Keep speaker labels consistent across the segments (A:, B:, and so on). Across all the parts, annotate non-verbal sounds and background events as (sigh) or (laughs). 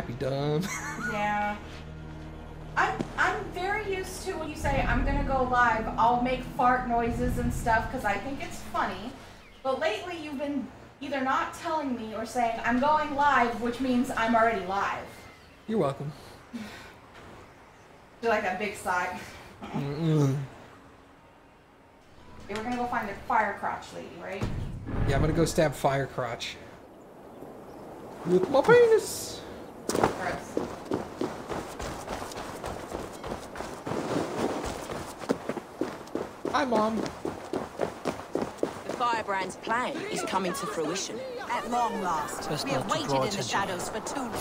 A: Be done. (laughs)
B: Yeah. I'm I'm very used to when you say I'm gonna go live. I'll make fart noises and stuff because I think it's funny. But lately you've been either not telling me or saying I'm going live, which means I'm already live.
A: You're welcome.
B: Do like that big sigh. (laughs)
A: Mm-mm.
B: Okay, we're gonna go find the fire crotch lady, right?
A: Yeah, I'm gonna go stab Fire Crotch. With my penis!
B: Gross.
A: Hi, Mom.
C: The Firebrand's plan is coming to fruition.
D: At long last.
E: Best
D: we have waited
E: draw
D: in the shadows for too long.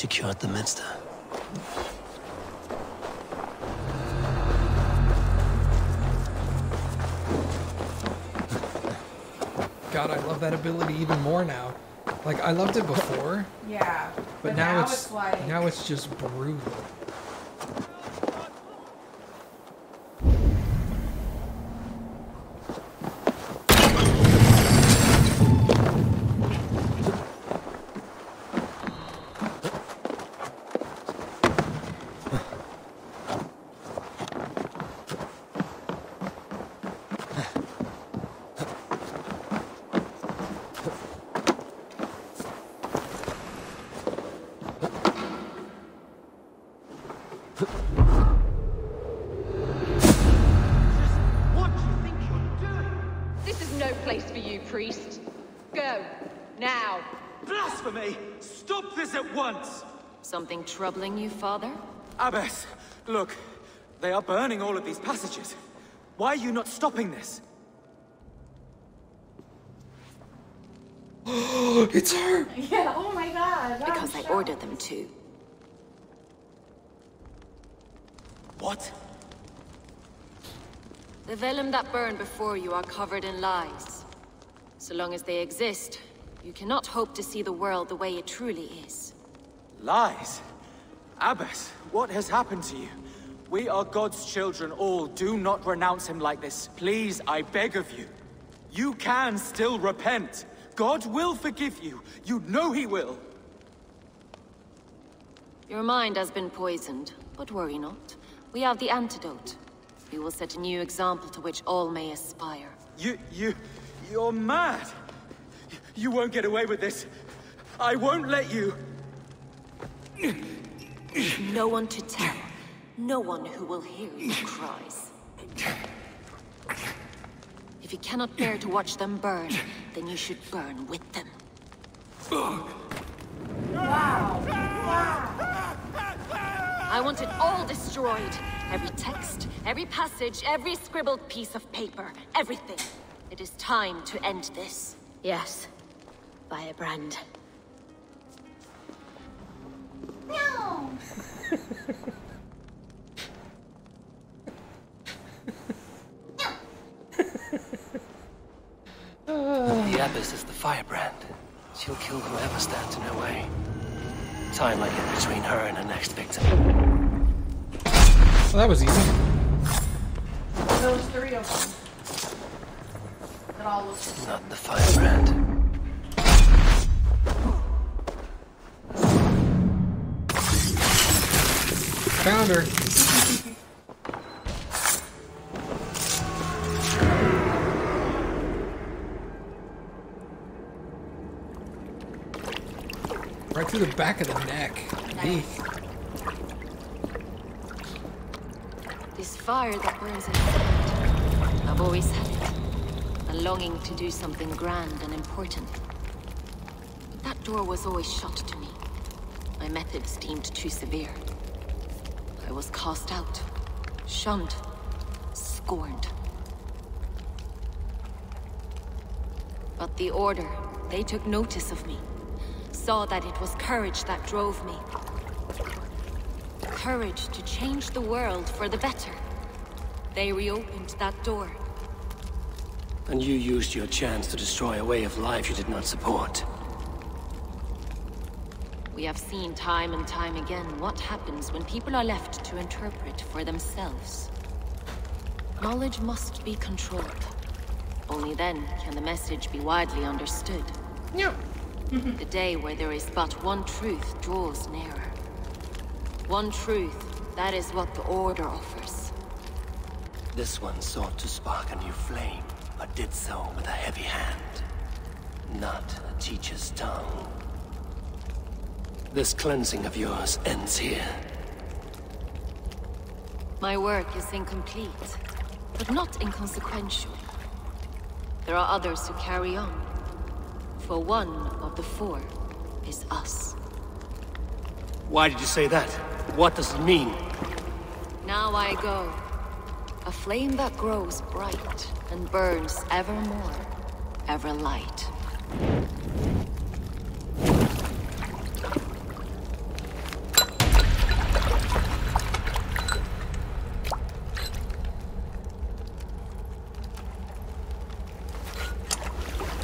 E: Secured the minster.
A: God, I love that ability even more now. Like, I loved it before,
B: Yeah.
A: but, now, it's,
B: like
A: now it's just brutal.
C: Troubling you, father?
F: Abbess, look. They are burning all of these passages. Why are you not stopping this? (gasps)
A: it's her!
B: Yeah. Oh my God.
C: Because I ordered them to.
F: What?
C: The vellum that burned before you are covered in lies. So long as they exist, you cannot hope to see the world the way it truly is.
F: Lies? Abbess, what has happened to you? We are God's children all. Do not renounce him like this. Please, I beg of you. You can still repent. God will forgive you. You know he will.
C: Your mind has been poisoned, but worry not. We have the antidote. We will set a new example to which all may aspire.
F: You, you, you're mad. You won't get away with this. I won't let you.
C: No one to tell. No one who will hear your cries. If you cannot bear to watch them burn, then you should burn with them. I want it all destroyed. Every text, every passage, every scribbled piece of paper, everything. It is time to end this. Yes, Firebrand.
B: No. (laughs)
E: The Abbess is the firebrand. She'll kill whoever stands in her way. Time I get between her and her next victim.
A: Well, that was easy.
B: Those three of them. That all look.
E: Not the firebrand.
A: Right through the back of the neck. Eek.
C: This fire that burns inside. I've always had it. A longing to do something grand and important. But that door was always shut to me. My methods deemed too severe. I was cast out, shunned, scorned. But the Order, they took notice of me. Saw that it was courage that drove me. Courage to change the world for the better. They reopened that door.
E: And you used your chance to destroy a way of life you did not support.
C: We have seen time and time again what happens when people are left to interpret for themselves. Knowledge must be controlled. Only then can the message be widely understood.
A: Yeah. (laughs)
C: The day where there is but one truth draws nearer. One truth, that is what the Order offers.
E: This one sought to spark a new flame, but did so with a heavy hand. Not a teacher's tongue. This cleansing of yours ends here.
C: My work is incomplete, but not inconsequential. There are others who carry on. For one of the four is us.
E: Why did you say that? What does it mean?
C: Now I go. A flame that grows bright and burns ever more, ever light.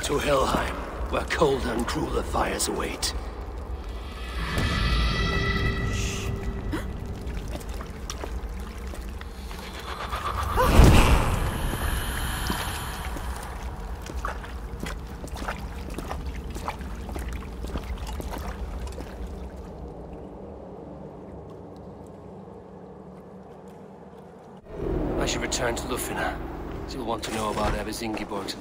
E: To Helheim, where cold and crueler fires await. I should return to Ljufvina. She'll want to know about Abbess Ingeborg's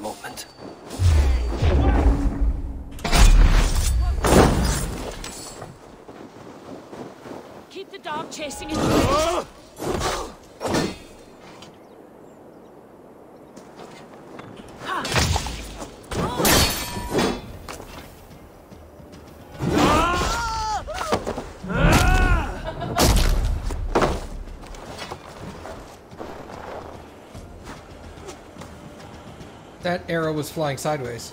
A: That arrow was flying sideways.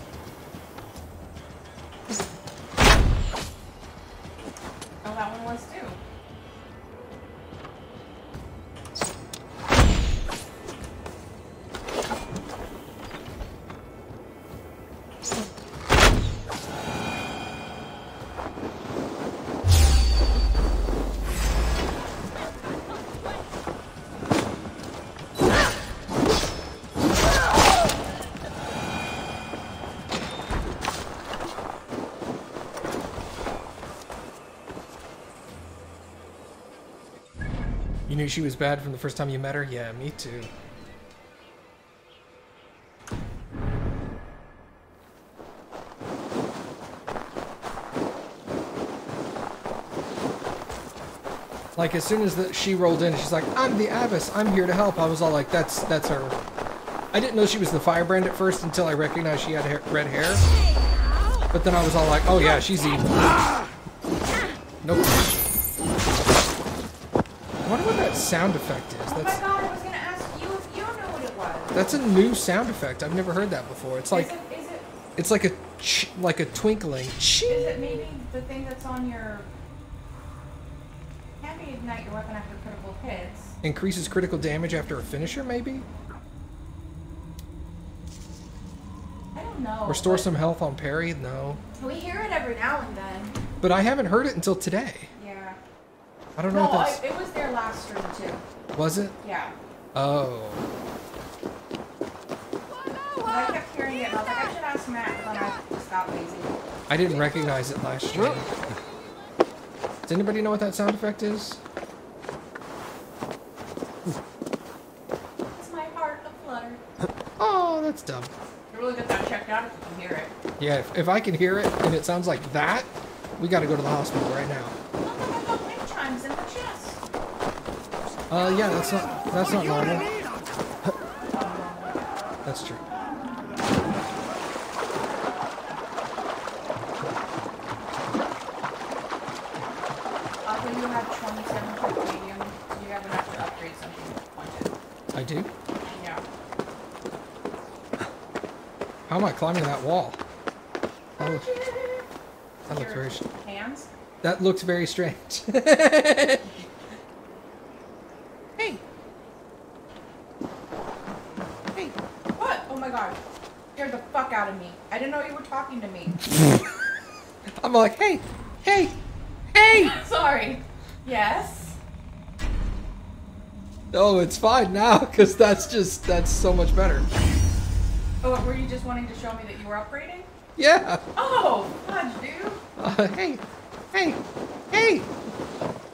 A: Knew she was bad from the first time you met her? Yeah, me too. Like as soon as the, she rolled in, she's like, "I'm the abbess. I'm here to help." I was all like, "That's that's her." I didn't know she was the firebrand at first until I recognized she had hair, red hair. But then I was all like, "Oh yeah, she's evil." Sound effect is.
B: Oh my
A: That's
B: god, I was gonna ask you if you knew what it was.
A: that's a new sound effect. I've never heard that before. It's like
B: is, it, is, it,
A: it's like a ch- like a twinkling.
B: is it maybe the thing that's on your... Can't be ignite your weapon after critical hits.
A: Increases critical damage after a finisher, maybe?
B: I don't know.
A: Restore some health on parry? No.
B: We hear it every now and then.
A: But I haven't heard it until today.
B: Yeah.
A: I don't know
B: No,
A: what
B: I,
A: that's.
B: There last stream too.
A: Was it?
B: Yeah.
A: Oh.
B: I kept hearing it and I was like, I should ask Matt, but then I just got lazy.
A: I didn't recognize it last stream. (laughs) Does anybody know what that sound effect is?
B: It's my heart aflutter. (laughs)
A: Oh, that's dumb.
B: You really get that checked out if you can hear it.
A: Yeah, if, if I can hear it and it sounds like that, we gotta go to the hospital right now.
B: Look, I got wind chimes in the chest.
A: Uh, yeah, that's not that's not normal. That's true.
B: Although you have 27 titanium, you have enough to upgrade something if you wanted.
A: I do.
B: Yeah.
A: How am I climbing that wall? That looks, that looks very.
B: hands?
A: That looks very strange. (laughs) hey. Hey.
B: What? Oh my god. Scared the fuck out of me. I didn't know you were talking to me.
A: I'm like, hey, hey, hey.
B: Sorry. Yes.
A: Oh, it's fine now because that's just that's so much better.
B: Oh, were you just wanting to show me that you were upgrading?
A: Yeah.
B: Oh, fudge, dude.
A: Uh, hey, hey, hey.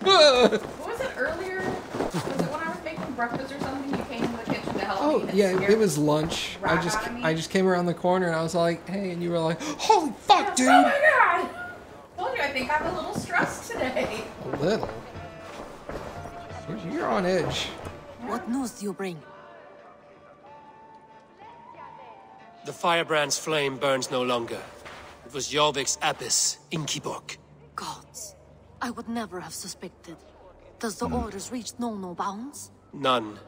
B: What was it earlier? Was it when I was making breakfast or something? You came into the kitchen to help
A: oh
B: me. and
A: yeah, it was lunch. I just
B: out of me?
A: I just came around the corner and I was like, hey, and you were like, holy fuck, dude.
B: Oh my god! Told you I think I'm a little stressed today.
A: A little. You're on edge.
C: What news do you bring?
E: The firebrand's flame burns no longer. It was Jorvik's abyss, Ingeborg.
C: Gods. I would never have suspected. Does the hmm. orders reach no no bounds?
E: None.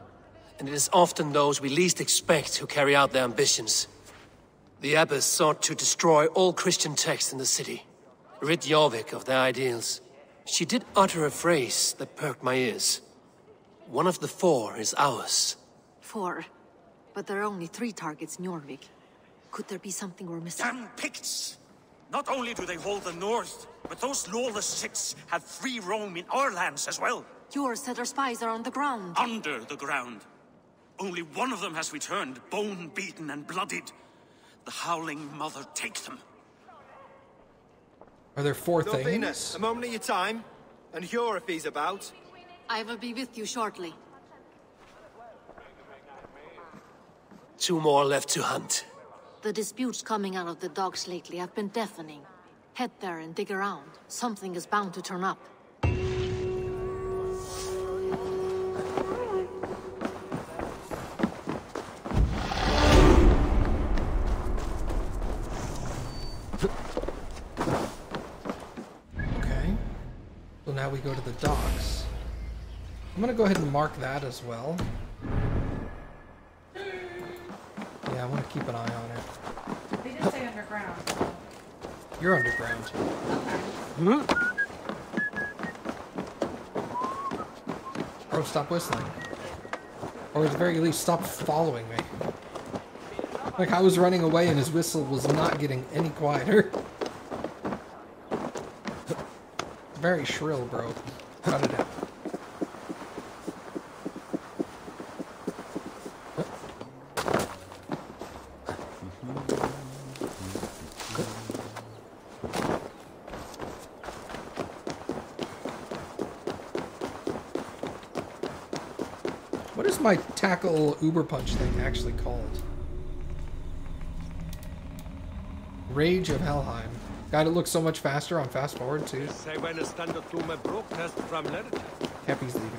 E: And it is often those we least expect who carry out their ambitions. The abbess sought to destroy all Christian texts in the city, rid Jorvik of their ideals. She did utter a phrase that perked my ears. One of the four is ours.
C: Four. But there are only three targets in Jorvik. Could there be something we're missing?
G: Damn Picts! Not only do they hold the north, but those lawless Six have free roam in our lands as well.
C: Your said our spies are on the ground.
G: Under the ground. Only one of them has returned, bone beaten and bloodied. The Howling Mother take them.
A: Are there four
H: Ljufvina,
A: things?
H: a moment of your time. And Hjorr if he's about.
C: I will be with you shortly.
E: Two more left to hunt.
C: The disputes coming out of the docks lately have been deafening. Head there and dig around. Something is bound to turn up.
A: Okay. So now we go to the docks. I'm gonna go ahead and mark that as well. Yeah, I want to keep an eye on it.
B: They did say underground.
A: You're underground.
B: Okay. Hmm?
A: Bro, stop whistling. Or at the very least, stop following me. Like I was running away and his whistle was not getting any quieter. (laughs) Very shrill, bro. Cut it out. What is my tackle uber punch thing actually called? Rage of Helheim. God, it looks so much faster on fast forward too. Cappy's leaving.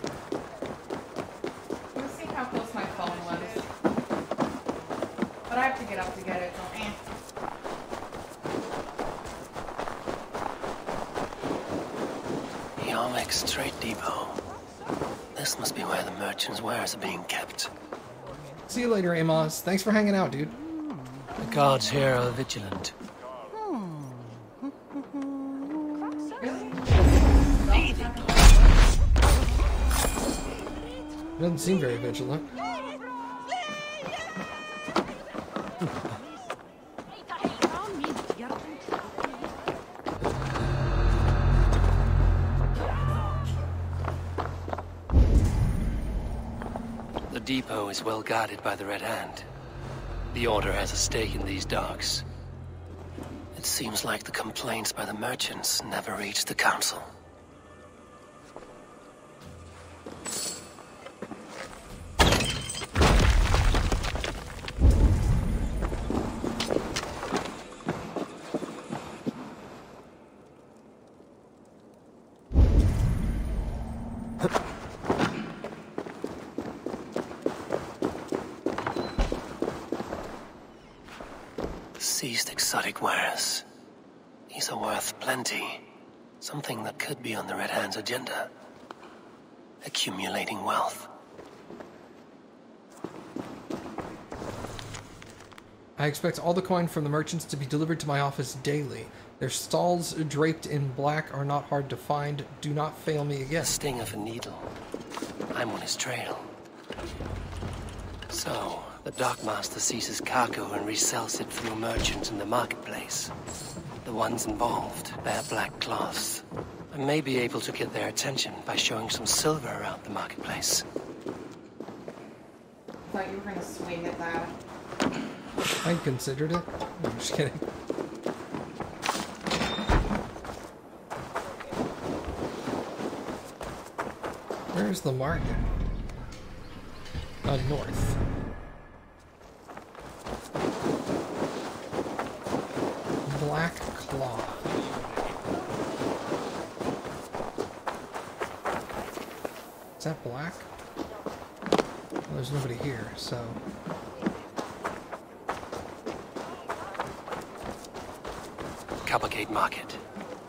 B: Let's see how close my phone was. But I have to get up to get it, so eh.
E: Jorvik's trade depot. This must be where the merchants' wares are being kept.
A: See you later, Amos. Thanks for hanging out, dude.
E: The guards here are vigilant.
A: Doesn't seem very vigilant.
E: Well guarded by the Red Hand. The Order has a stake in these docks. It seems like the complaints by the merchants never reached the Council. seized exotic wares. These are worth plenty. Something that could be on the Red Hand's agenda. Accumulating wealth.
A: I expect all the coin from the merchants to be delivered to my office daily. Their stalls draped in black are not hard to find. Do not fail me again.
E: The sting of a needle. I'm on his trail. So, the Dockmaster seizes cargo and resells it through merchants in the marketplace. The ones involved bear black cloths. I may be able to get their attention by showing some silver around the marketplace.
B: Thought you were gonna swing at that.
A: I considered it. I'm just kidding. Where's the market? Uh, north. Black Claw. Is that black? Well, there's nobody here, so...
E: Coppergate Market.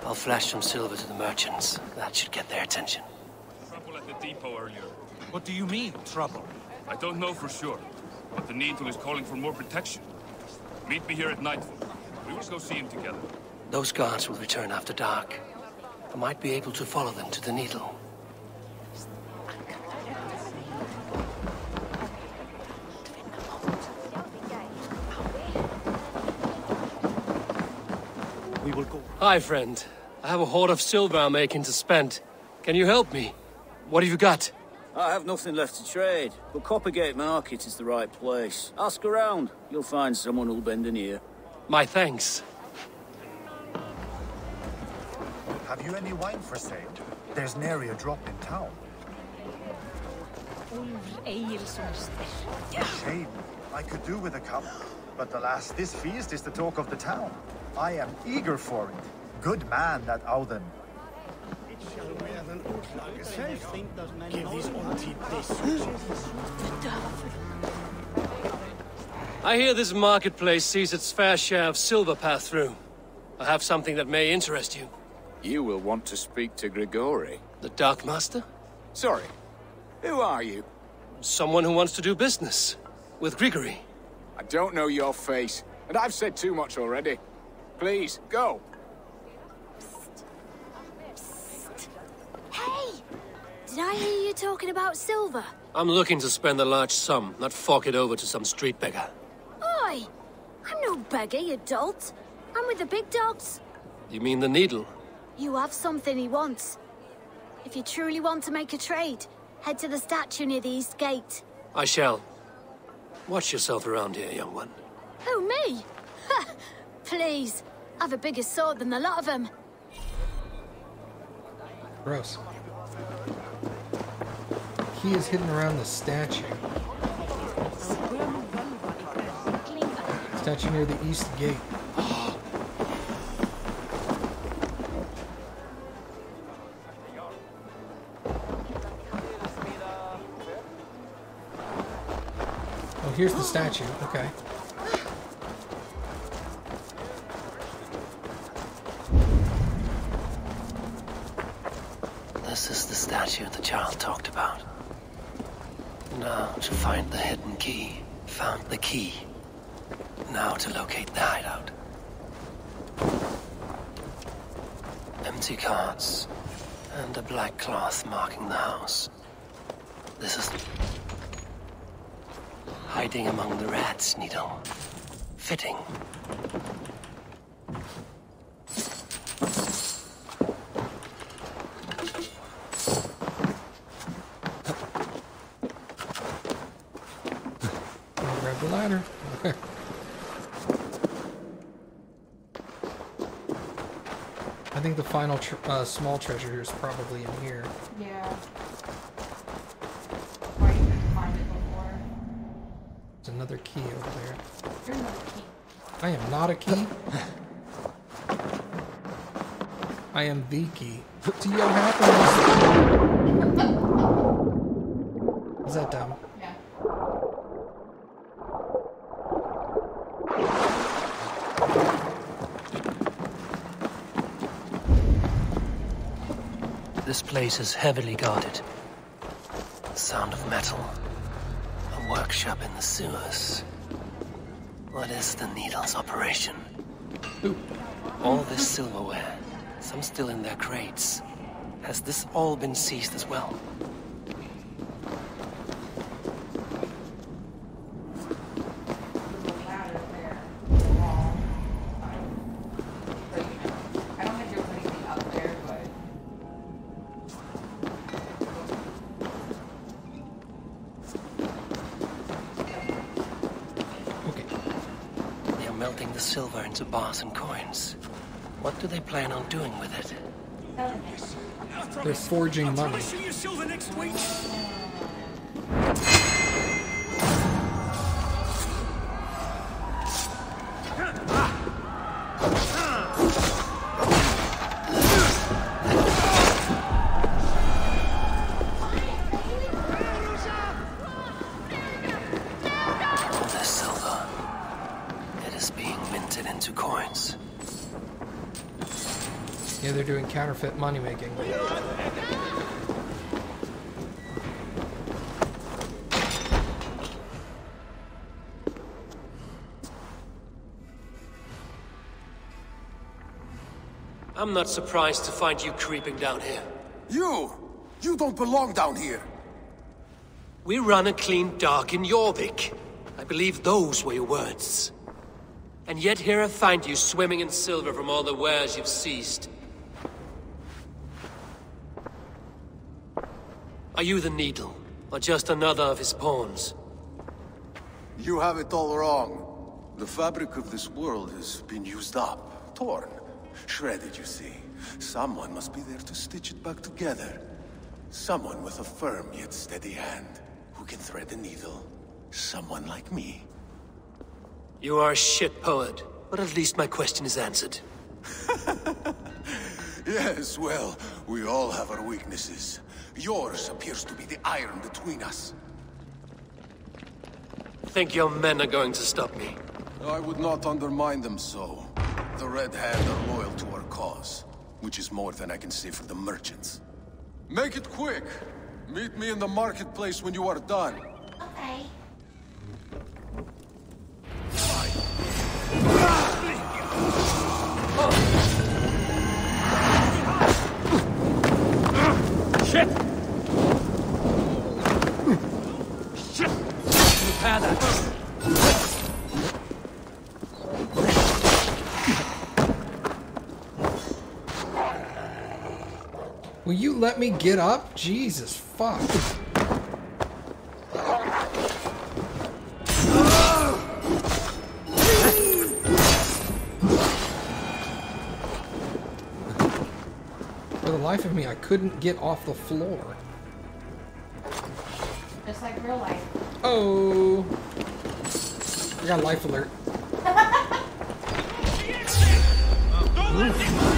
E: I'll flash some silver to the merchants. That should get their attention.
I: Trouble at the depot earlier.
F: What do you mean, trouble?
I: I don't know for sure, but the Needle is calling for more protection. Meet me here at nightfall. We will go see him together.
E: Those guards will return after dark. I might be able to follow them to the Needle.
F: We will go.
E: Hi, friend. I have a hoard of silver I'm making to spend. Can you help me? What have you got?
J: I have nothing left to trade, but Coppergate Market is the right place. Ask around. You'll find someone who'll bend an ear.
E: My thanks.
K: Have you any wine for sale? There's nary a drop in town. Shame. I could do with a cup. But alas, this feast is the talk of the town. I am eager for it. Good man, that Auden.
E: I hear this marketplace sees its fair share of silver pass through. I have something that may interest you.
L: You will want to speak to Grigori.
E: The Dockmaster?
L: Sorry. Who are you?
E: Someone who wants to do business. With Grigori.
L: I don't know your face, and I've said too much already. Please, go.
M: Did I hear you talking about silver?
E: I'm looking to spend a large sum, not fork it over to some street beggar.
M: Oi! I'm no beggar, you dolt. I'm with the big dogs.
E: You mean the Needle?
M: You have something he wants. If you truly want to make a trade, head to the statue near the east gate.
E: I shall. Watch yourself around here, young one.
M: Who, me? (laughs) Please. I've a bigger sword than the lot of them.
A: Gross. Key is hidden around the statue. Statue near the east gate. Oh, here's the statue. Okay.
E: This is the statue the child talked about. Now to find the hidden key. Found the key. Now to locate the hideout. Empty cards. And a black cloth marking the house. This is... Hiding among the rats, Needle. Fitting.
A: I'll grab the ladder. Okay. I think the final tr uh, small treasure is probably in here.
B: Yeah. Why you find it before?
A: There's another key over there.
B: There's another key.
A: I am not a key. (laughs) I am the key to your happiness. Is that dumb?
B: Yeah.
E: This place is heavily guarded. The sound of metal. A workshop in the sewers. What is the Needle's operation? All this silverware, some still in their crates. Has this all been seized as well? Silver into bars and coins. What do they plan on doing with it?
A: They're forging money. Counterfeit money making.
E: I'm not surprised to find you creeping down here.
N: You! You don't belong down here!
E: We run a clean dark in Jorvik. I believe those were your words. And yet here I find you swimming in silver from all the wares you've seized. Are you the Needle, or just another of his pawns?
N: You have it all wrong. The fabric of this world has been used up, torn, shredded, you see. Someone must be there to stitch it back together. Someone with a firm yet steady hand, who can thread the needle. Someone like me.
E: You are a shit poet, but at least my question is answered. (laughs)
N: Yes, well, we all have our weaknesses. Yours appears to be the iron between us.
E: Think your men are going to stop me?
N: I would not undermine them so. The Red Hand are loyal to our cause, which is more than I can say for the merchants. Make it quick! Meet me in the marketplace when you are done.
B: Okay.
E: Shit! Shit! Repair that.
A: Will you let me get up? Jesus fuck. Life of me, I couldn't get off the floor.
B: Just like real life.
A: Oh. I got a life alert. (laughs)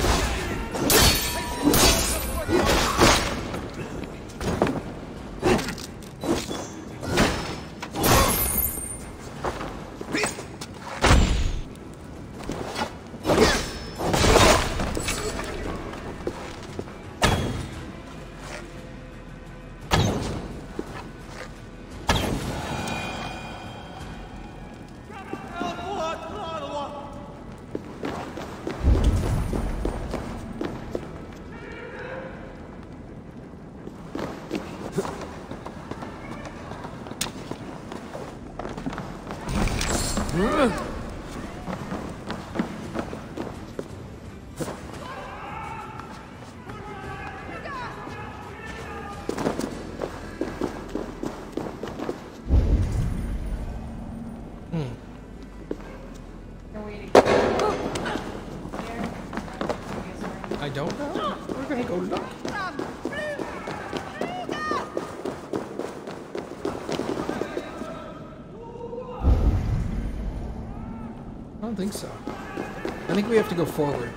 A: don't think so. I think we have to go forward.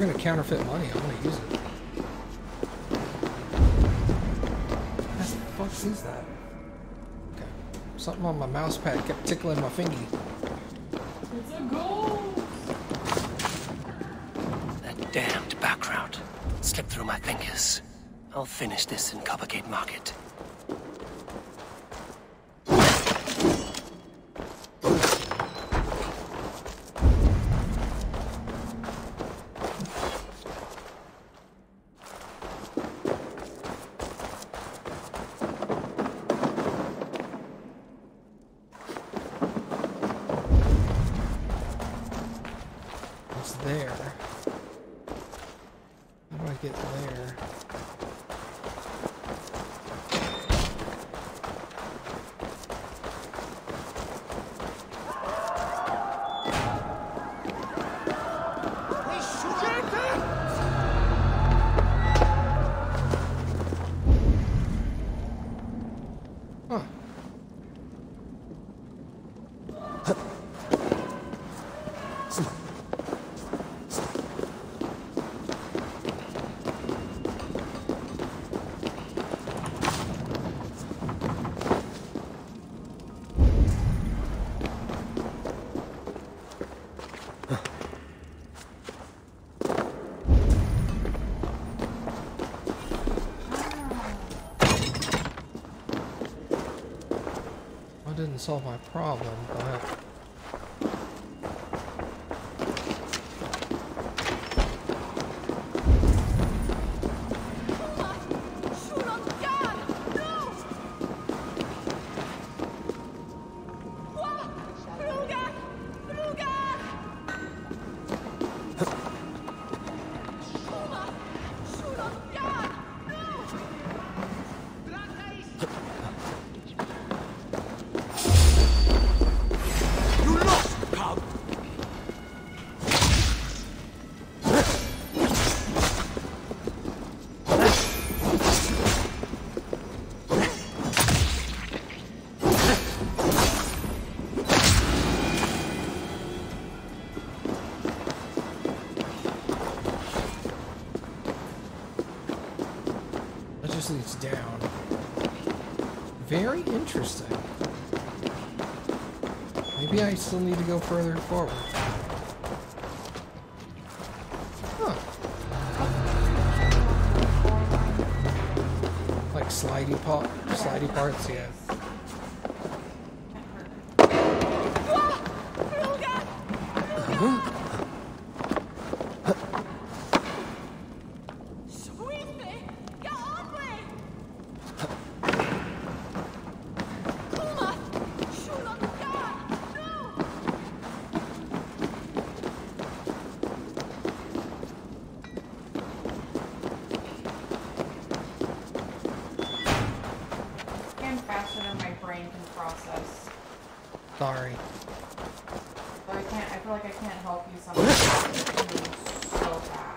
A: They're gonna counterfeit money, I'm gonna use it. What the fuck is that? Okay. Something on my mouse pad kept tickling my fingy.
B: It's a goal.
E: That damned background slipped through my fingers. I'll finish this in Coppergate Market.
A: Solve my problem, but... I still need to go further forward. Huh. Like slidey slidey parts, yeah.
B: And faster than my brain can process.
A: Sorry.
B: So I can't. I feel like I can't help you sometimes. So fast.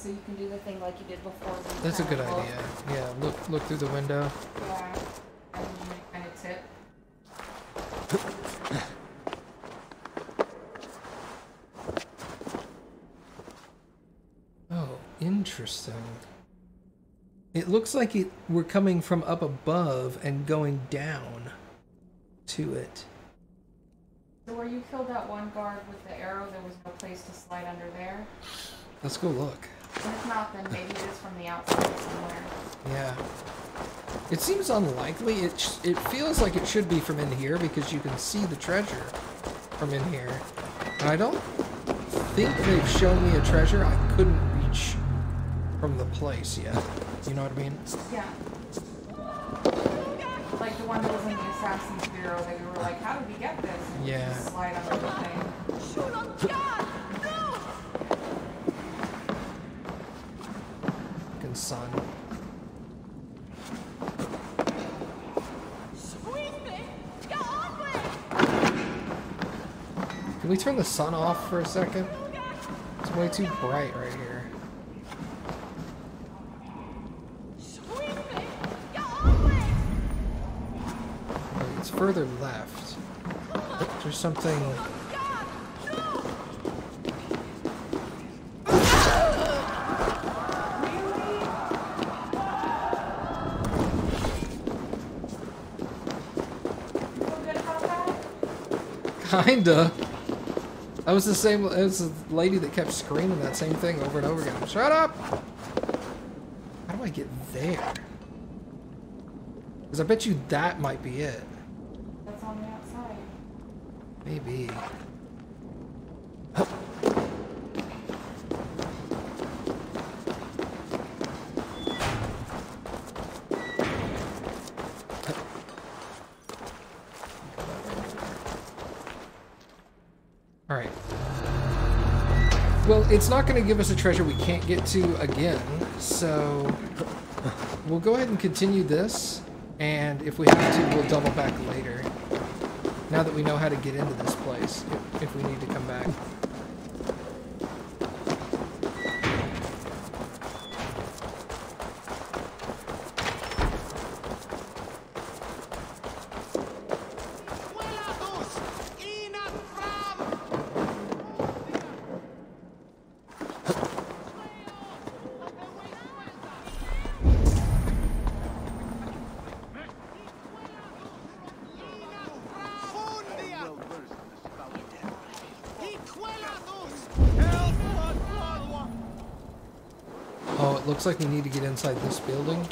B: So you can do the thing like you did before? you
A: That's a good
B: look?
A: idea. Yeah, look look through the window.
B: Yeah. And you kind of tip. (coughs)
A: Oh, interesting. It looks like it we're coming from up above and going down to it.
B: So where you killed that one guard with the arrow, there was no place to slide under there.
A: Let's go look.
B: And if not, then maybe it is from the outside somewhere.
A: Yeah. It seems unlikely. It sh- it feels like it should be from in here because you can see the treasure from in here. And I don't think they've shown me a treasure I couldn't reach from the place yet. You know what I mean?
B: Yeah. Like the one that was in the Assassin's Bureau that you were like, how did we get this? And you
A: Yeah.
B: just slide under the thing.
A: Fucking sun. Can we turn the sun off for a second? It's way too bright right here. It's further left. There's something... Kinda. That was the same. It was the lady that kept screaming that same thing over and over again. Shut up! How do I get there? Because I bet you that might be it.
B: That's on the outside.
A: Maybe. Alright. Well, it's not going to give us a treasure we can't get to again, so we'll go ahead and continue this, and if we have to, we'll double back later. Now that we know how to get into this place, if, if we need to come back. Oh, it looks like we need to get inside this building.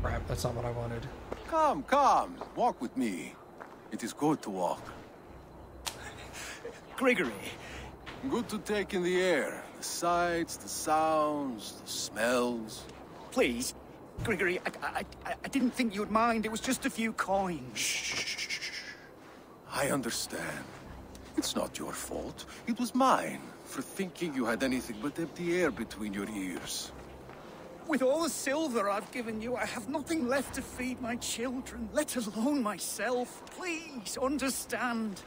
A: Crap, that's not what I wanted.
N: Come, come, walk with me. It is good to walk. (laughs)
L: Grigori.
N: Good to take in the air. The sights, the sounds, the smells.
L: Please, Grigori, I, I, I didn't think you'd mind. It was just a few coins. Shh.
N: I understand. It's not your fault. It was mine for thinking you had anything but empty air between your ears.
L: With all the silver I've given you, I have nothing left to feed my children, let alone myself. Please, understand.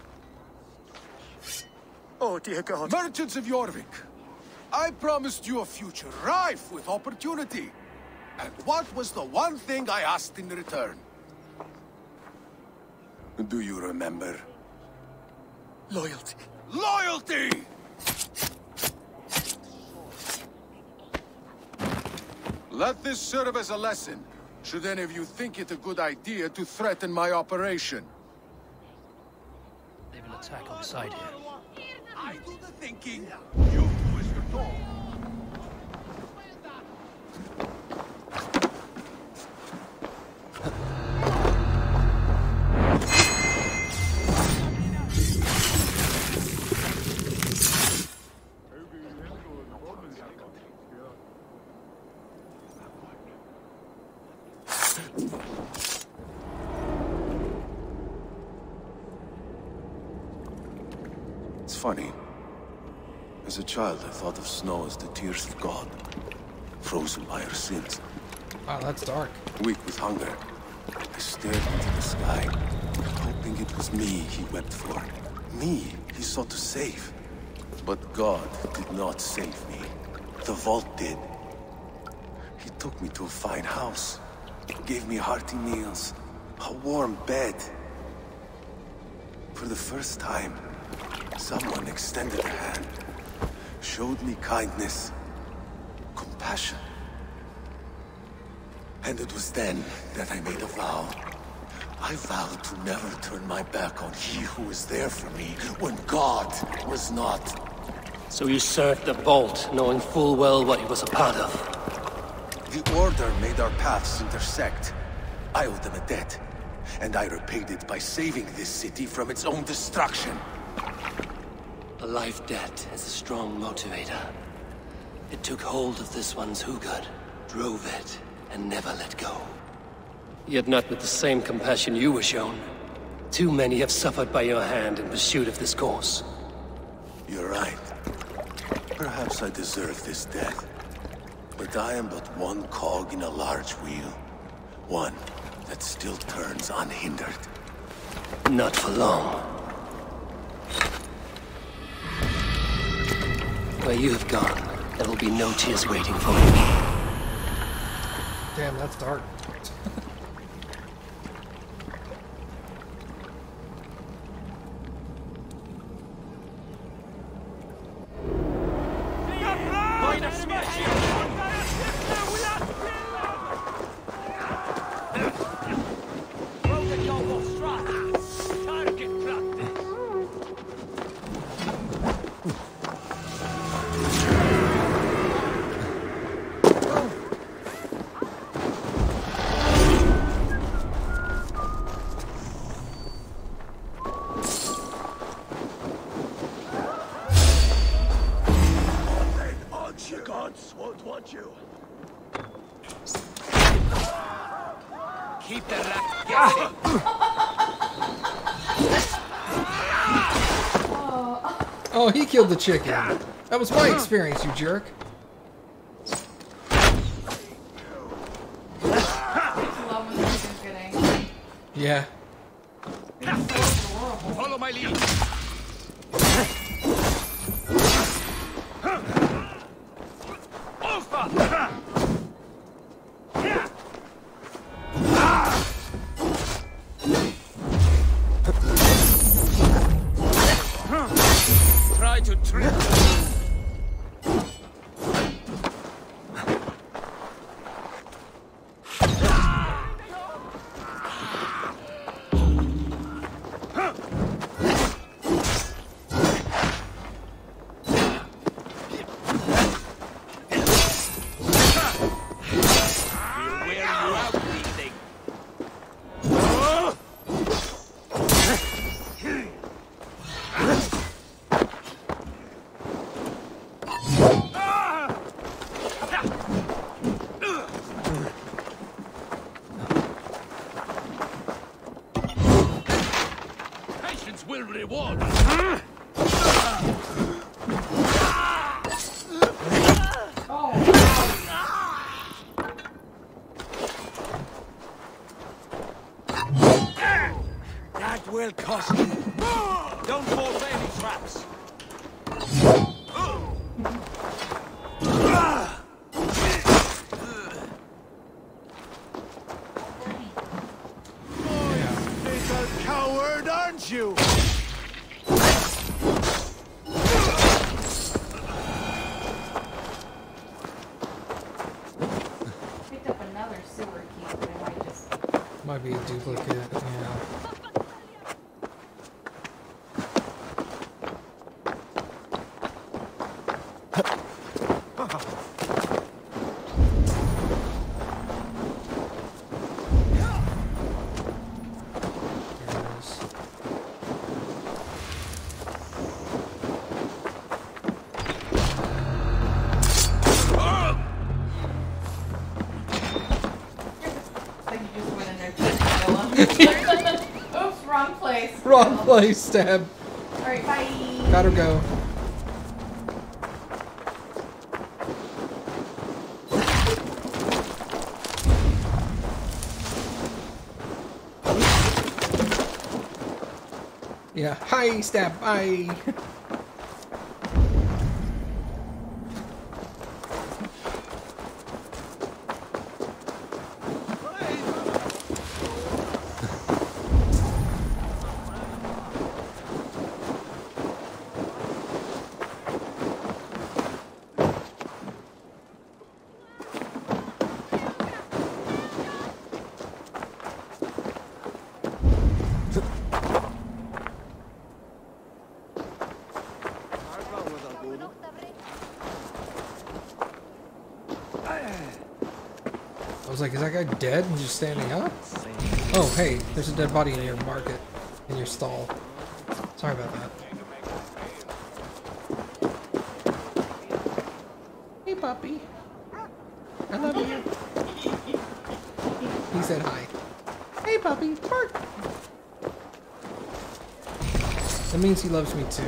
L: Oh, dear God.
N: Merchants of Jorvik, I promised you a future rife with opportunity. And what was the one thing I asked in return? Do you remember?
L: Loyalty.
N: Loyalty! Let this serve as a lesson, should any of you think it a good idea to threaten my operation.
E: They will attack on the side here.
N: I do the thinking. It's child, I thought of snow as the tears of God, frozen by our sins.
A: Wow, that's dark.
N: Weak with hunger, I stared into the sky, hoping it was me he wept for. Me he sought to save. But God did not save me. The vault did. He took me to a fine house, gave me hearty meals, a warm bed. For the first time, someone extended a hand, showed me kindness, compassion. And it was then that I made a vow. I vowed to never turn my back on he who was there for me when God was not.
E: So you served the Vault, knowing full well what he was a part of.
N: The Order made our paths intersect. I owed them a debt, and I repaid it by saving this city from its own destruction.
E: Life debt is a strong motivator. It took hold of this one's Hugad, drove it, and never let go. Yet not with the same compassion you were shown. Too many have suffered by your hand in pursuit of this course.
N: You're right. Perhaps I deserve this death. But I am but one cog in a large wheel. One that still turns unhindered.
E: Not for long. Where you have gone, there will be no tears waiting for you.
A: Damn, that's dark. (laughs) Oh, he killed the chicken. That was my experience, you jerk. Yeah.
I: Follow my lead.
B: Might
A: be a duplicate, yeah.
B: Wrong
A: stab.
B: Alright, bye.
A: Gotta go. Yeah. Hi, stab. Bye. (laughs) I was like, is that guy dead and just standing up? Oh, hey, there's a dead body in your market, in your stall. Sorry about that. Hey, puppy. I love you. He said hi. Hey, puppy. Bark. That means he loves me too.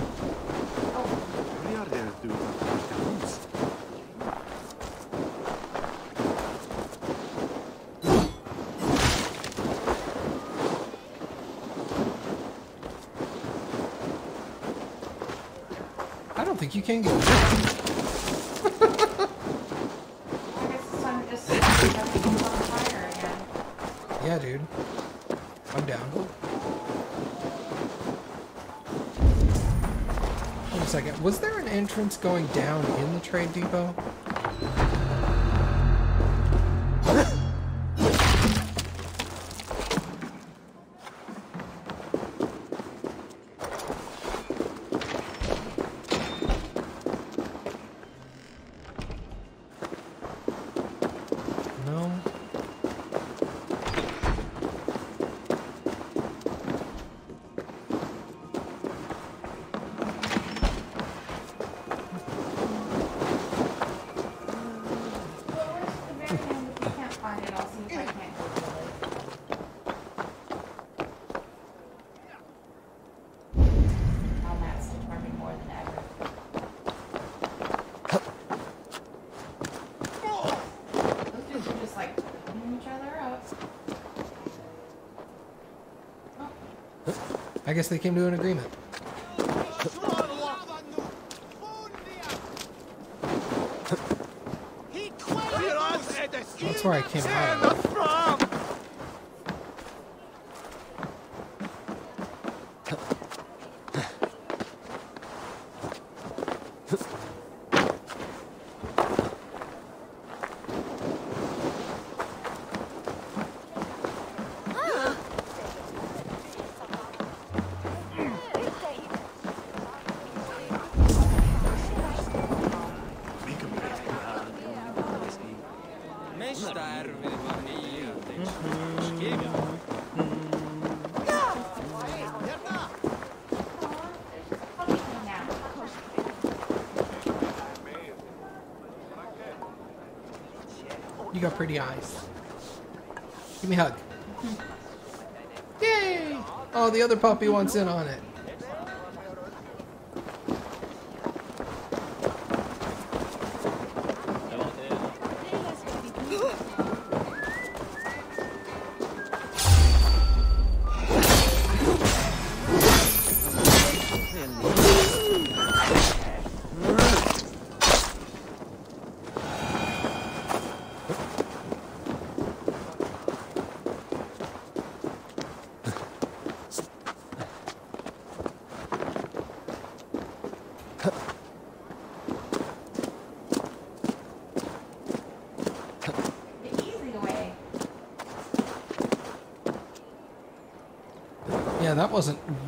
A: Don't think you can get.
B: I guess it's time to just set everything on fire again.
A: Yeah, dude. I'm down. Wait a second. Was there an entrance going down in the trade depot?
B: I
A: guess they came to an agreement. That's where I came out of. You got pretty eyes. Give me a hug. Hmm. Yay! Oh, the other puppy wants in on it.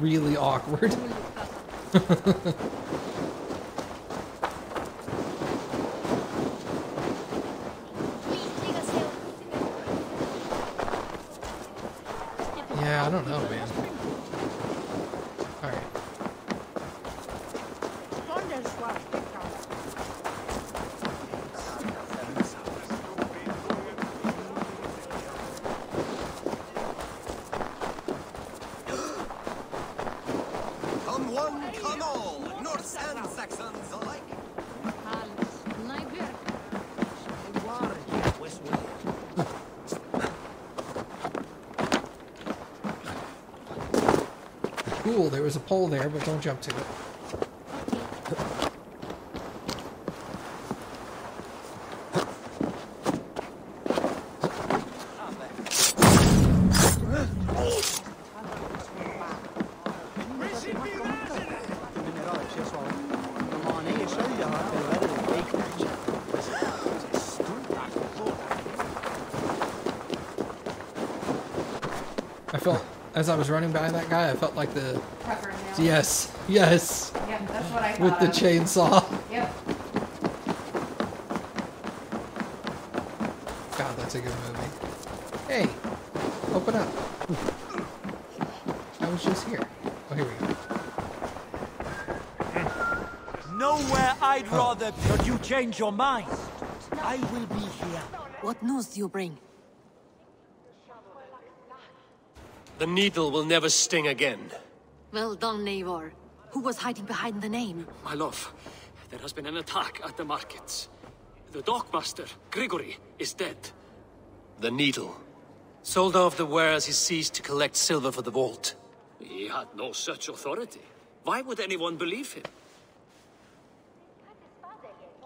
A: Really awkward. (laughs) yeah, I don't know, man. Alright.
O: Come one, come all, Norse and Saxons alike.
A: Cool, there was a pole there, but don't jump to it. I felt, as I was running by that guy, I felt like the...
B: Pepper and nails.
A: Yes, yes.
B: Yep, that's what I
A: With the
B: of.
A: chainsaw.
B: Yep.
A: God, that's a good movie. Hey, open up. I was just here. Oh, here we go.
P: Nowhere I'd rather should you change your mind. I will be here.
D: What news do you bring?
E: The needle will never sting again.
C: Well done, Eivor. Who was hiding behind the name?
Q: My love, there has been an attack at the markets. The dockmaster, Grigori, is dead.
E: The needle. Sold off the wares he seized to collect silver for the vault.
Q: He had no such authority. Why would anyone believe him?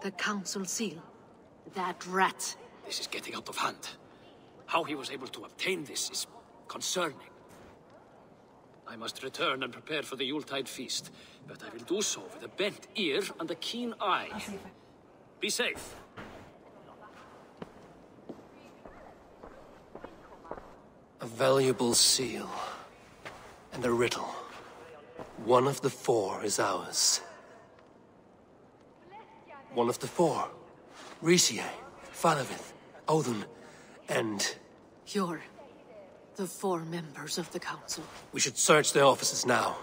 R: The council seal. That rat.
Q: This is getting out of hand. How he was able to obtain this is concerning. I must return and prepare for the Yuletide feast, but I will do so with a bent ear and a keen eye. Be safe.
E: A valuable seal. And a riddle. One of the four is ours. One of the four. Riche, Faravid, Audun, and...
R: You're the four members of the council.
E: We should search their offices now,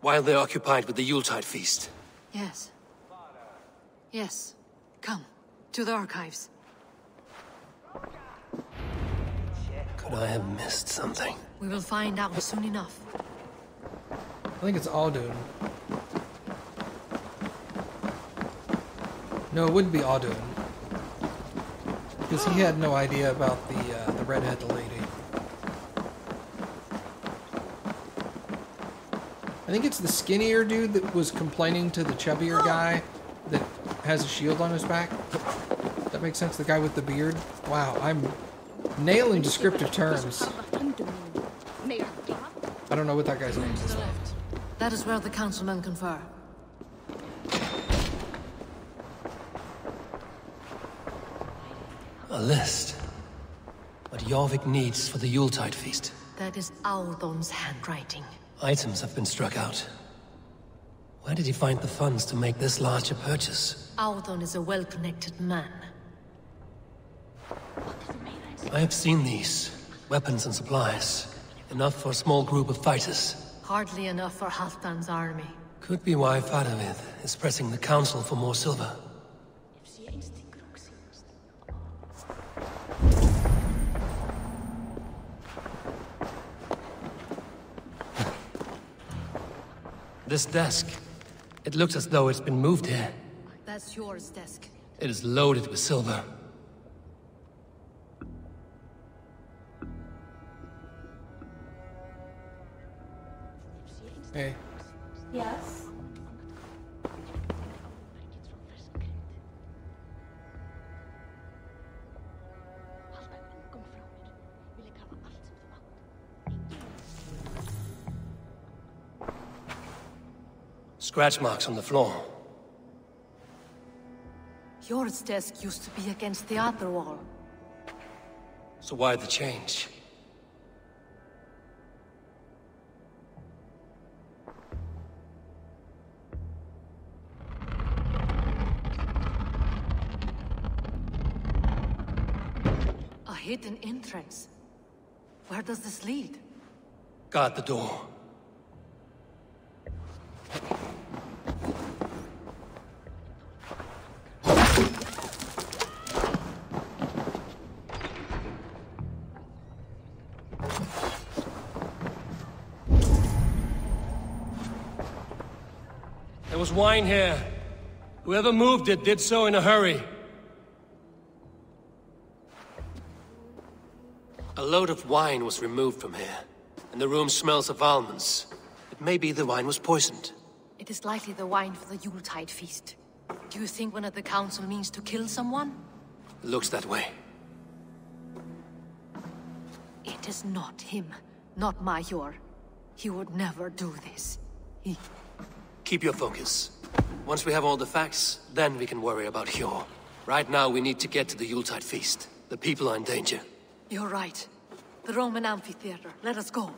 E: while they're occupied with the Yuletide feast.
R: Yes. Yes. Come, to the archives.
E: Could I have missed something?
R: We will find out soon enough.
A: I think it's Alduin. No, it wouldn't be Alduin. Because he had no idea about the uh, the redhead lady. Think it's the skinnier dude that was complaining to the chubbier oh. guy that has a shield on his back. That makes sense. The guy with the beard. Wow, I'm nailing descriptive terms. I don't know what that guy's name is.
R: That is where the councilmen confer.
E: A list. What Jorvik needs for the Yuletide feast.
R: That is Audun's handwriting.
E: Items have been struck out. Where did he find the funds to make this large a purchase?
R: Audun is a well-connected man.
E: I have seen these. Weapons and supplies. Enough for a small group of fighters.
R: Hardly enough for Halfdan's army.
E: Could be why Faravid is pressing the council for more silver. This desk. It looks as though it's been moved here.
R: That's Hjorr's, desk.
E: It is loaded with silver.
A: Hey.
B: Yes.
E: Scratch marks on the floor.
R: Hjorr's desk used to be against the other wall.
E: So why the change?
R: A hidden entrance. Where does this lead?
E: Guard the door. Was wine here. Whoever moved it did so in a hurry. A load of wine was removed from here, and the room smells of almonds. It may be the wine was poisoned.
R: It is likely the wine for the Yuletide feast. Do you think one of the council means to kill someone?
E: Looks that way.
R: It is not him, not Major. He would never do this. He...
E: Keep your focus. Once we have all the facts, then we can worry about Hjorr. Right now, we need to get to the Yuletide feast. The people are in danger.
R: You're right. The Roman amphitheater. Let us go.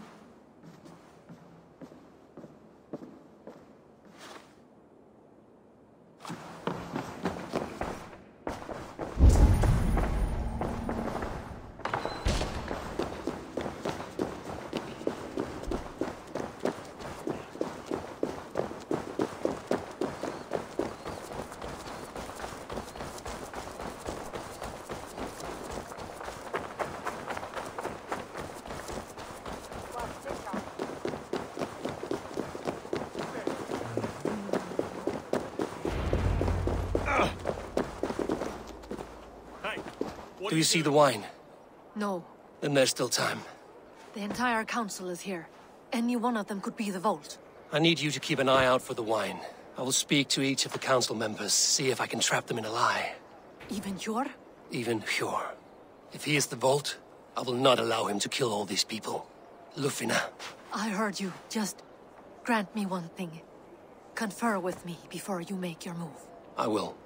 E: Do you see the wine?
R: No.
E: Then there's still time.
R: The entire council is here. Any one of them could be the Vault.
E: I need you to keep an eye out for the wine. I will speak to each of the council members, see if I can trap them in a lie.
R: Even your?
E: Even Hjorr. If he is the Vault, I will not allow him to kill all these people. Ljufvina,
R: I heard you. Just grant me one thing. Confer with me before you make your move.
E: I will.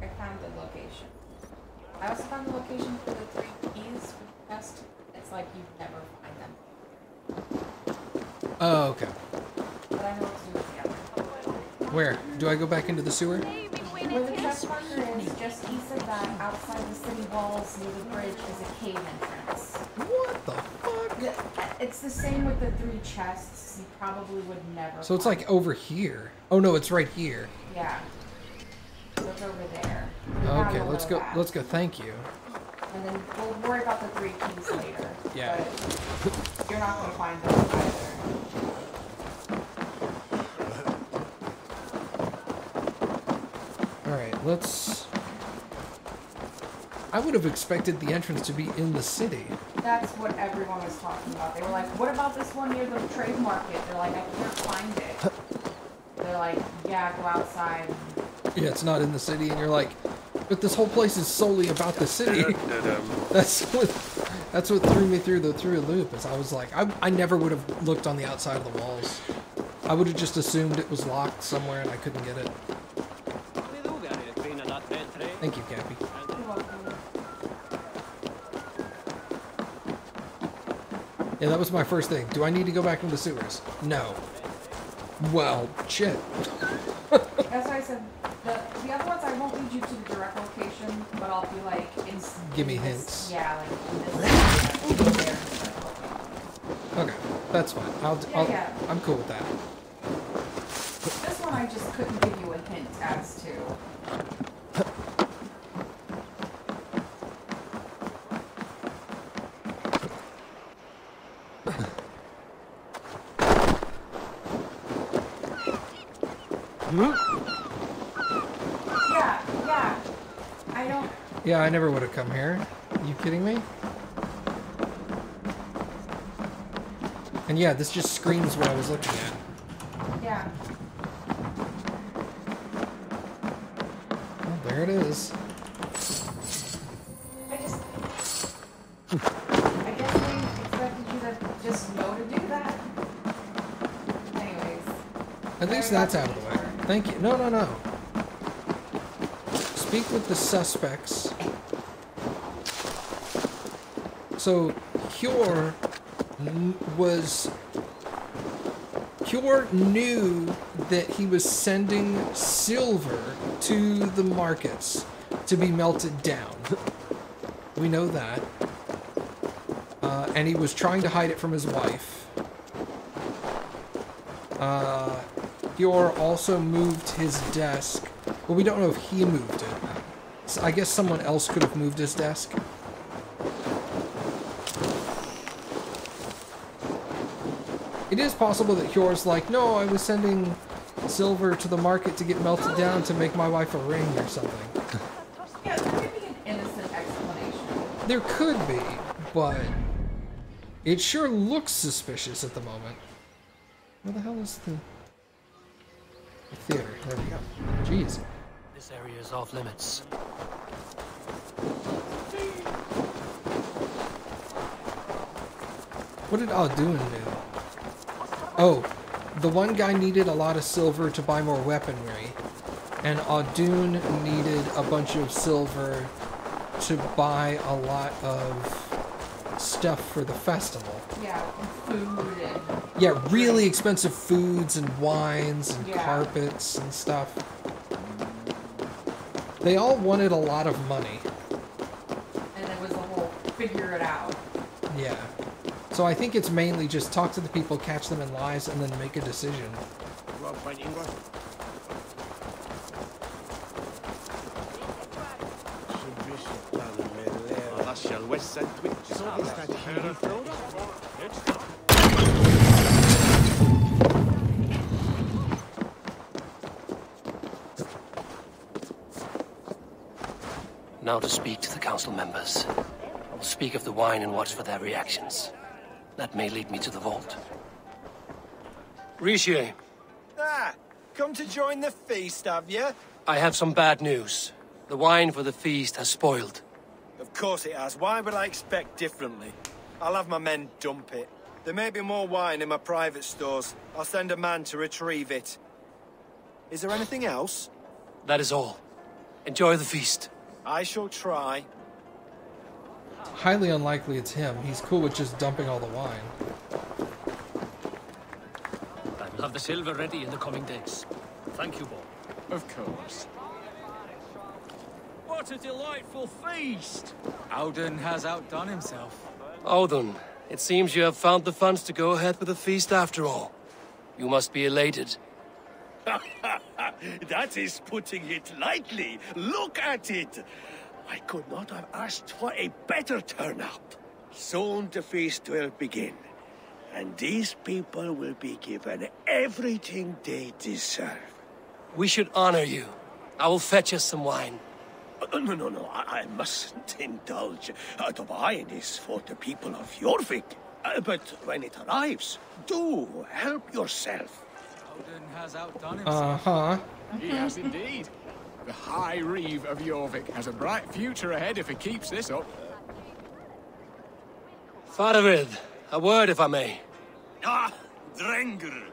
B: I found the location. I also found the location for the three keys for the chest. It's like you never find them.
A: Oh, okay.
B: But I know what to do with the other.
A: Where? Do I go back into the sewer?
B: Where the chest marker is, just east of that, outside the city walls near the bridge, is a cave entrance.
A: What the fuck?
B: It's the same with the three chests. You probably would never.
A: So it's like over here. Oh no, it's right here.
B: Yeah. So it's over there.
A: Okay, let's go.
B: map.
A: Let's go. Thank you.
B: And then we'll worry about the three keys later.
A: Yeah.
B: But you're not gonna find those either.
A: All right, let's. I would have expected the entrance to be in the city.
B: That's what everyone was talking about. They were like, "What about this one near the trade market?" They're like, "I can't find it." (laughs) They're like, "Yeah, go outside."
A: Yeah, it's not in the city, and you're like, but this whole place is solely about the city. Um, (laughs) that's what. That's what threw me through the through a loop. Is I was like, I, I never would have looked on the outside of the walls. I would have just assumed it was locked somewhere and I couldn't get it. Thank you, Cappy. Yeah, that was my first thing. Do I need to go back into the sewers? No. Well, shit.
B: That's why I said the the other ones I won't lead you to the direct location, but I'll be like, in,
A: Give me hints.
B: Yeah, like in this. over there and.
A: Okay, that's fine. I'll,
B: Yeah,
A: I'll
B: yeah.
A: I'm cool with that.
B: This one I just couldn't give you a hint as to. Yeah, yeah. I don't.
A: Yeah, I never would have come here. you kidding me? And yeah, this just screams what I was looking at.
B: Yeah.
A: Oh, there it is.
B: I just. I guess they expected you to just know to do that. Anyways.
A: At least that's out of the way. Thank you. No, no, no. Speak with the suspects. So, n- was. Hjorr knew that he was sending silver to the markets to be melted down. (laughs) We know that. Uh, and he was trying to hide it from his wife. Uh, also moved his desk, but we don't know if he moved it. So I guess someone else could have moved his desk. It is possible that Hjorr's like, no, I was sending silver to the market to get melted down to make my wife a ring or something.
B: Yeah, that could be an innocent explanation.
A: There could be, but it sure looks suspicious at the moment. Where the hell is the, the theater? There we go. Jeez.
E: This area is off limits.
A: What did Aldun do? Oh, the one guy needed a lot of silver to buy more weaponry, and Aldun needed a bunch of silver to buy a lot of stuff for the festival.
B: Yeah, food and.
A: Yeah, really expensive foods and wines and
B: Yeah.
A: carpets and stuff. They all wanted a lot of money.
B: And it was the whole figure it out.
A: Yeah. So I think it's mainly just talk to the people, catch them in lies, and then make a decision.
H: Lascia il West Sandwich.
E: Now to speak to the council members. I will speak of the wine and watch for their reactions. That may lead me to the vault. Riche,
O: Ah, Come to join the feast, have you?
E: I have some bad news. The wine for the feast has spoiled.
O: Of course it has. Why would I expect differently? I'll have my men dump it. There may be more wine in my private stores. I'll send a man to retrieve it. Is there anything else?
E: That is all. Enjoy the feast.
O: I shall try.
A: Highly unlikely it's him. He's cool with just dumping all the wine.
Q: I will have the silver ready in the coming days. Thank you, Bob.
L: Of course. What a delightful feast! Audun has outdone himself.
E: Audun, it seems you have found the funds to go ahead with the feast after all. You must be elated. (laughs)
N: that is putting it lightly. Look at it. I could not have asked for a better turnout. Soon the feast will begin. And these people will be given everything they deserve.
E: We should honor you. I will fetch us some wine.
N: Uh, no, no, no, I, I mustn't (laughs) indulge. Uh, the wine is for the people of Jorvik. Uh, but when it arrives, do help yourself.
L: Audun has outdone himself.
A: Uh-huh.
L: He has (laughs) indeed. The High Reeve of Jorvik has a bright future ahead if he keeps this up.
E: Faravid, a word if I may.
N: Ah, Drengr.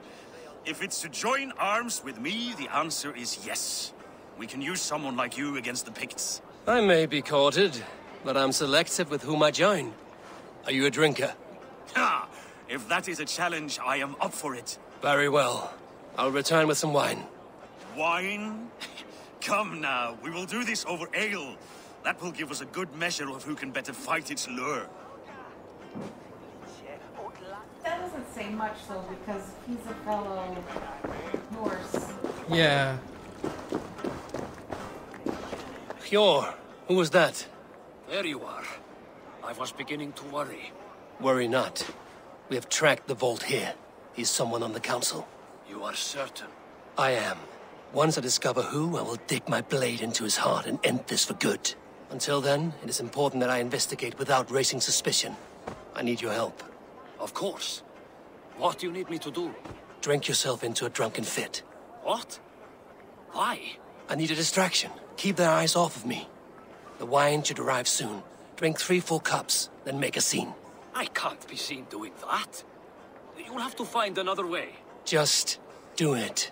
N: If it's to join arms with me, the answer is yes. We can use someone like you against the Picts.
E: I may be courted, but I'm selective with whom I join. Are you a drinker?
N: Ha! If that is a challenge, I am up for it.
E: Very well. I'll return with some wine.
N: Wine? Come now, we will do this over ale. That will give us a good measure of who can better fight its lure.
B: That doesn't say much though, because he's a fellow Norse.
A: Yeah.
E: Hjorr, who was that?
Q: There you are. I was beginning to worry.
E: Worry not. We have tracked the Vault here. He's someone on the Council.
Q: You are certain?
E: I am. Once I discover who, I will dig my blade into his heart and end this for good. Until then, it is important that I investigate without raising suspicion. I need your help.
Q: Of course. What do you need me to do?
E: Drink yourself into a drunken fit.
Q: What? Why?
E: I need a distraction. Keep their eyes off of me. The wine should arrive soon. Drink three full cups, then make a scene.
Q: I can't be seen doing that. You'll have to find another way.
E: Just do it.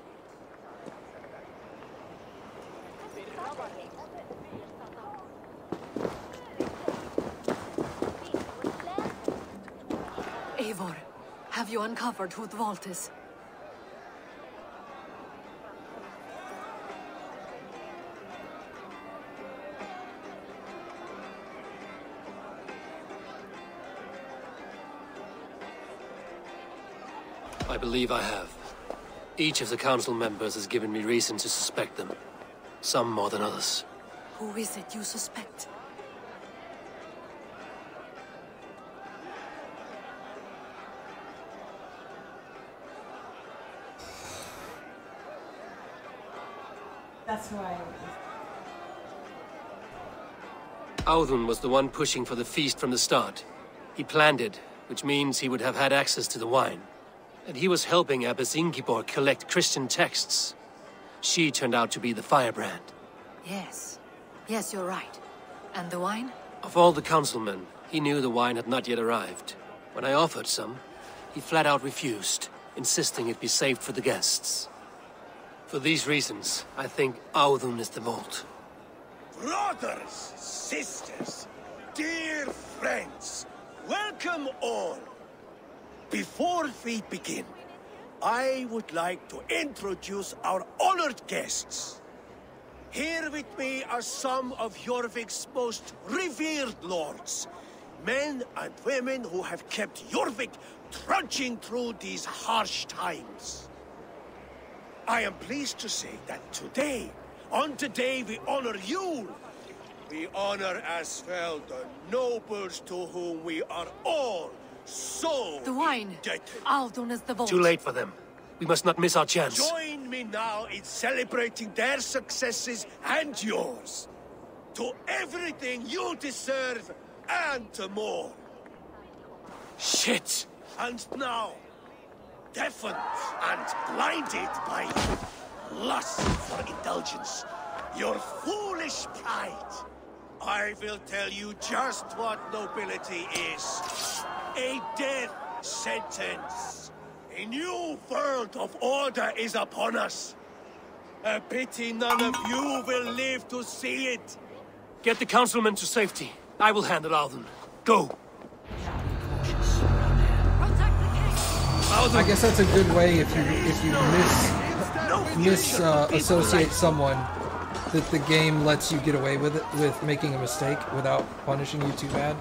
R: Eivor, have you uncovered who the vault is?
E: I believe I have. Each of the council members has given me reason to suspect them. Some more than others.
R: Who is it you suspect?
B: That's why.
E: Audun was the one pushing for the feast from the start. He planned it, which means he would have had access to the wine. And he was helping Abbess Ingeborg collect Christian texts. She turned out to be the firebrand.
R: Yes. Yes, you're right. And the wine?
E: Of all the councilmen, he knew the wine had not yet arrived. When I offered some, he flat out refused, insisting it be saved for the guests. For these reasons, I think Audun is the vault.
N: Brothers, sisters, dear friends, welcome all. Before we begin, I would like to introduce our honored guests. Here with me are some of Jorvik's most revered lords. Men and women who have kept Jorvik trudging through these harsh times. I am pleased to say that today, on the day we honor you, we honor as well the nobles to whom we are all so
R: The wine.
N: indebted.
R: Audun is the vault.
E: Too late for them. We must not miss our chance.
N: Join me now in celebrating their successes and yours. To everything you deserve and more.
E: Shit!
N: And now, deafened and blinded by lust for indulgence, your foolish pride. I will tell you just what nobility is. A death sentence. A new world of order is upon us. A pity none of you will live to see it.
E: Get the councilmen to safety. I will handle Audun. Go.
A: I guess that's a good way if you if you miss miss uh, associate someone that the game lets you get away with it with making a mistake without punishing you too bad.